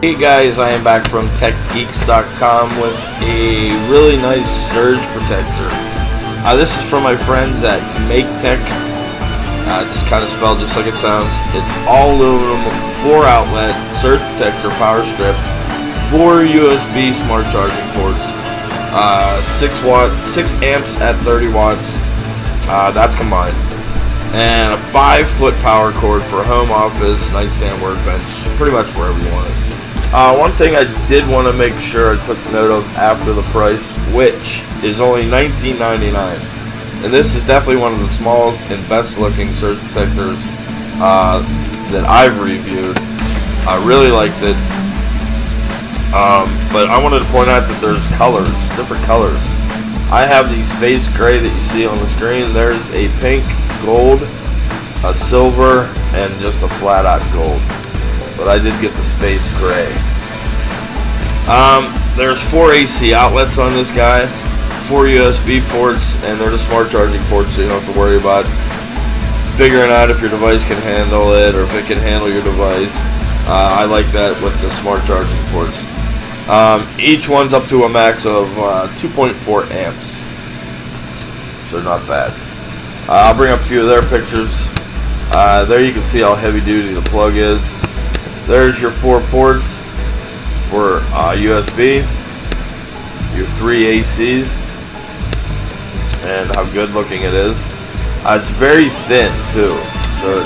Hey guys, I am back from TeckGeeks.com with a really nice surge protector. Uh, this is from my friends at MakeTech. Uh, it's kind of spelled just like it sounds. It's all aluminum, 4 outlet, surge protector, power strip, 4 USB smart charging ports, uh, 6 watt, 6 amps at 30 watts, uh, that's combined, and a 5 foot power cord for home office, nightstand, workbench, pretty much wherever you want it. Uh, one thing I did want to make sure I took note of after the price, which is only $19.99. And this is definitely one of the smallest and best looking surge protectors uh, that I've reviewed. I really liked it. Um, but I wanted to point out that there's colors, different colors. I have the space gray that you see on the screen. There's a pink, gold, a silver, and just a flat out gold but I did get the space gray. Um, there's four AC outlets on this guy, four USB ports, and they're the smart charging ports, so you don't have to worry about figuring out if your device can handle it or if it can handle your device. Uh, I like that with the smart charging ports. Um, each one's up to a max of uh, 2.4 amps, so not bad. Uh, I'll bring up a few of their pictures. Uh, there you can see how heavy duty the plug is. There's your four ports for uh, USB, your three ACs, and how good looking it is. Uh, it's very thin too, so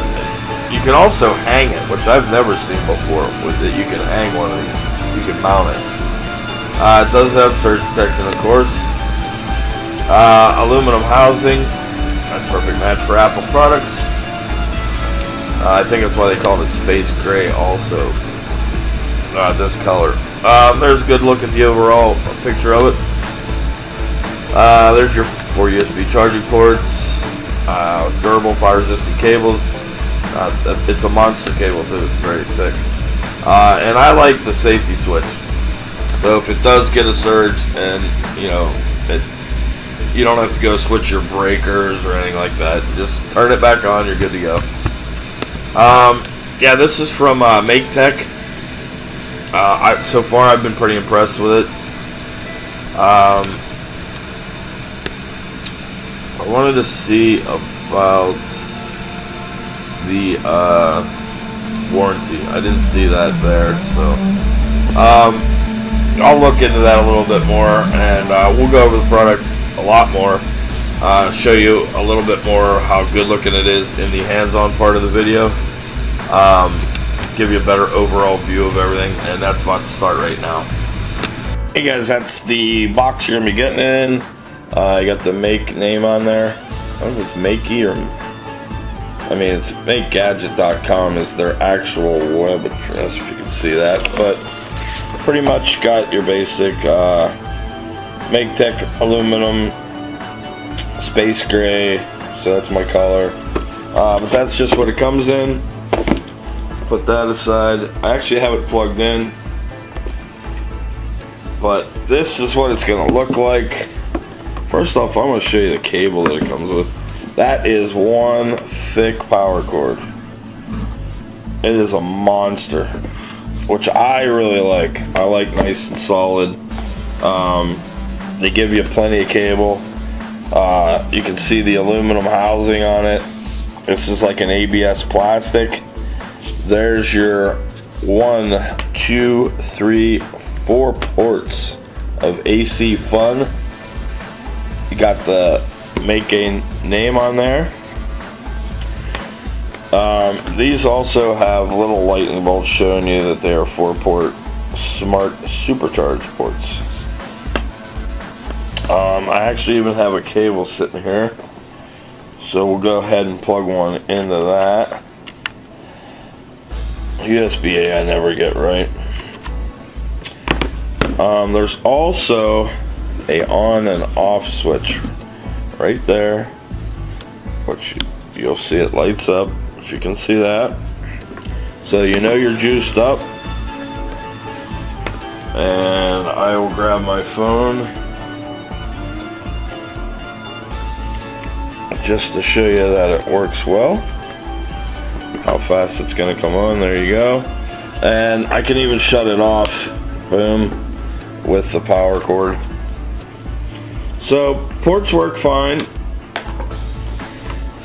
you can also hang it, which I've never seen before. With it, you can hang one of these. You can mount it. Uh, it does have surge protection, of course. Uh, aluminum housing. That's perfect match for Apple products. Uh, I think that's why they called it space gray also. Uh, this color. Um, there's a good look at the overall picture of it. Uh, there's your four USB charging ports, uh, durable fire resistant cables. Uh, it's a monster cable too, it's very thick. Uh, and I like the safety switch. So if it does get a surge and, you know, it, you don't have to go switch your breakers or anything like that. Just turn it back on, you're good to go. Um, yeah, this is from uh, MakeTech. Uh, I, so far, I've been pretty impressed with it. Um, I wanted to see about the uh, warranty. I didn't see that there, so um, I'll look into that a little bit more, and uh, we'll go over the product a lot more uh, show you a little bit more how good looking it is in the hands-on part of the video. Um, give you a better overall view of everything, and that's about to start right now. Hey guys, that's the box you're going to be getting in. Uh, you got the Make name on there. I don't know if it's Makey or... I mean, it's MakeGadget.com is their actual web address, if you can see that. But pretty much got your basic uh, MakeTech aluminum space gray, so that's my color. Uh, but that's just what it comes in. Put that aside. I actually have it plugged in. But this is what it's going to look like. First off, I'm going to show you the cable that it comes with. That is one thick power cord. It is a monster. Which I really like. I like nice and solid. Um, they give you plenty of cable. Uh, you can see the aluminum housing on it. This is like an ABS plastic. There's your one, two, three, four ports of AC Fun. You got the make a name on there. Um, these also have little lightning bolts showing you that they are four port smart supercharged ports. Um, I actually even have a cable sitting here. So we'll go ahead and plug one into that. USB-A I never get right. Um, there's also a on and off switch right there. Which you'll see it lights up. If you can see that. So you know you're juiced up. And I will grab my phone. Just to show you that it works well how fast it's going to come on there you go And I can even shut it off, boom, with the power cord. So ports work fine.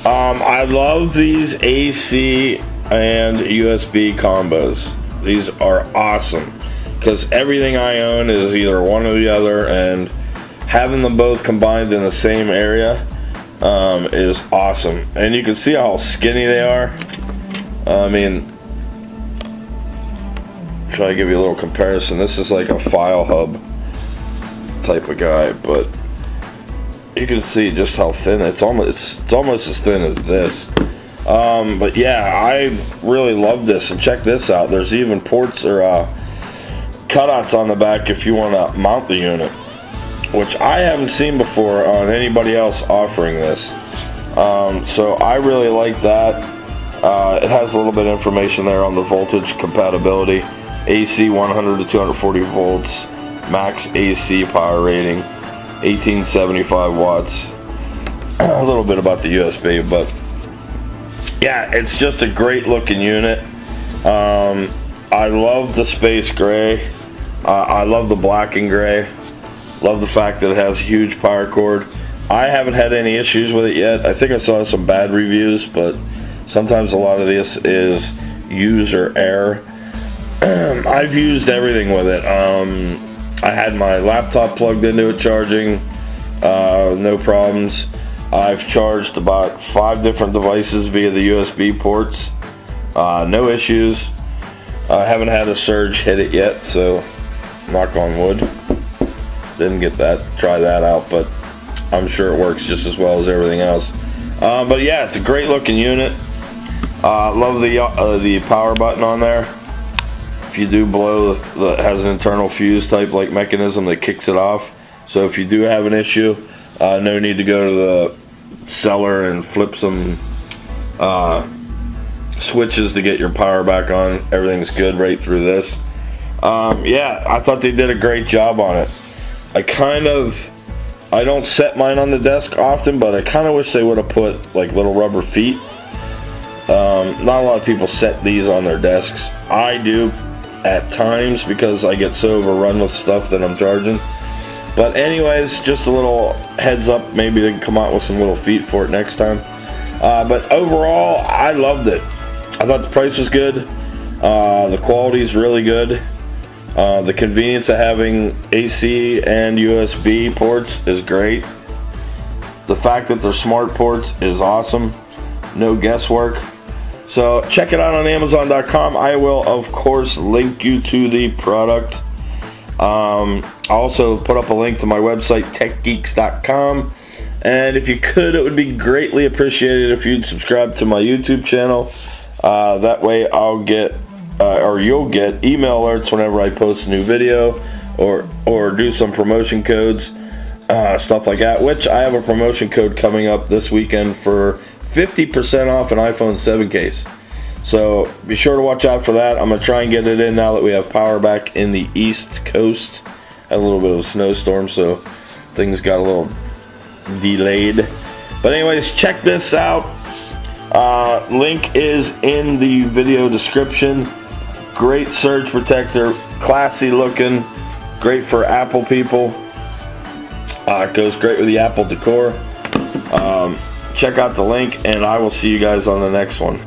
Um, I love these AC and USB combos. These are awesome because everything I own is either one or the other and having them both combined in the same area um, is awesome. And you can see how skinny they are. I mean, try to give you a little comparison. This is like a file hub type of guy, but you can see just how thin it's almost it's, it's almost as thin as this um, but yeah I really love this and check this out there's even ports or uh, cutouts on the back if you want to mount the unit which I haven't seen before on anybody else offering this um, so I really like that uh, it has a little bit of information there on the voltage compatibility AC 100 to 240 volts max AC power rating 1875 watts. A little bit about the USB, but yeah, it's just a great looking unit. Um, I love the space gray. Uh, I love the black and gray. Love the fact that it has a huge power cord. I haven't had any issues with it yet. I think I saw some bad reviews, but sometimes a lot of this is user error. I've used everything with it. Um, I had my laptop plugged into it charging, uh, no problems. I've charged about five different devices via the USB ports, uh, no issues. I haven't had a surge hit it yet, so knock on wood. Didn't get that, try that out, but I'm sure it works just as well as everything else. Uh, but yeah, it's a great looking unit. Uh, love the uh, the power button on there. If you do blow that has an internal fuse type like mechanism that kicks it off. So if you do have an issue uh, no need to go to the seller and flip some uh, switches to get your power back on. Everything's good right through this. Um, yeah I thought they did a great job on it I kind of I don't set mine on the desk often but I kind of wish they would have put like little rubber feet um, not a lot of people set these on their desks I do at times because I get so overrun with stuff that I'm charging. But anyways, just a little heads up, maybe they can come out with some little feet for it next time. Uh, but overall, I loved it. I thought the price was good. Uh, the quality is really good. Uh, the convenience of having AC and USB ports is great. The fact that they're smart ports is awesome. No guesswork. So check it out on Amazon.com. I will, of course, link you to the product. Um, I'll also put up a link to my website, teckgeeks.com. And if you could, it would be greatly appreciated if you'd subscribe to my YouTube channel. Uh, that way I'll get, uh, or you'll get email alerts whenever I post a new video or, or do some promotion codes, uh, stuff like that, which I have a promotion code coming up this weekend for 50% off an iPhone 7 case. So be sure to watch out for that. I'm to try and get it in now that we have power back in the East Coast. Had a little bit of a snowstorm, so things got a little delayed. But anyways, check this out. Uh, link is in the video description. Great surge protector, classy looking, great for Apple people. Uh, it goes great with the Apple decor. Um, check out the link and I will see you guys on the next one.